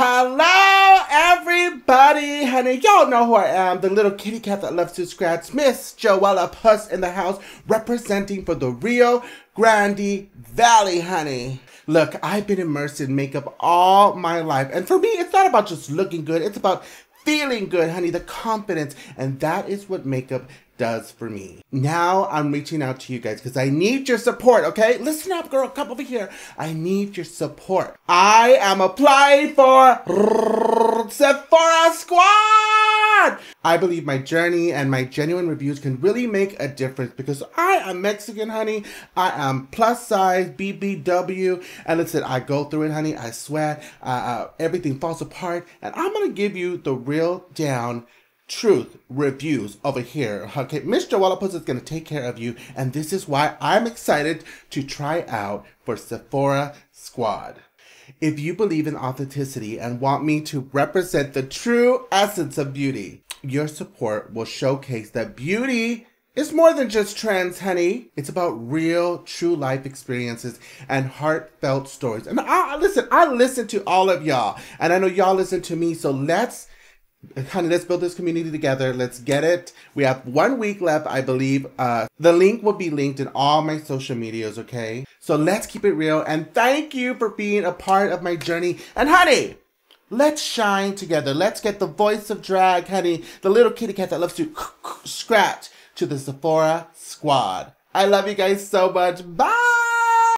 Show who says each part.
Speaker 1: Hello, everybody, honey. Y'all know who I am, the little kitty cat that loves to scratch. Miss Joelapuss in the house, representing for the Rio Grande Valley, honey. Look, I've been immersed in makeup all my life, and for me, it's not about just looking good. It's about feeling good, honey, the confidence, and that is what makeup does for me. Now I'm reaching out to you guys because I need your support, okay? Listen up, girl, come over here. I need your support. I am applying for Sephora Squad! I believe my journey and my genuine reviews can really make a difference because I am Mexican, honey. I am plus size, BBW, and listen, I go through it, honey. I sweat, uh, uh, everything falls apart, and I'm gonna give you the real down truth reviews over here. Okay, Mr. Joelapuss is going to take care of you, and this is why I'm excited to try out for Sephora Squad. If you believe in authenticity and want me to represent the true essence of beauty, your support will showcase that beauty is more than just trends, honey. It's about real, true life experiences and heartfelt stories. And I listen, I listen to all of y'all, and I know y'all listen to me, so let's honey let's build this community together. Let's get it. We have one week left i believe. Uh the link will be linked in all my social medias okay? So let's keep it real. And thank you for being a part of my journey. And honey let's shine together. Let's get the voice of drag honey the little kitty cat that loves to scratch to the sephora squad. I love you guys so much. Bye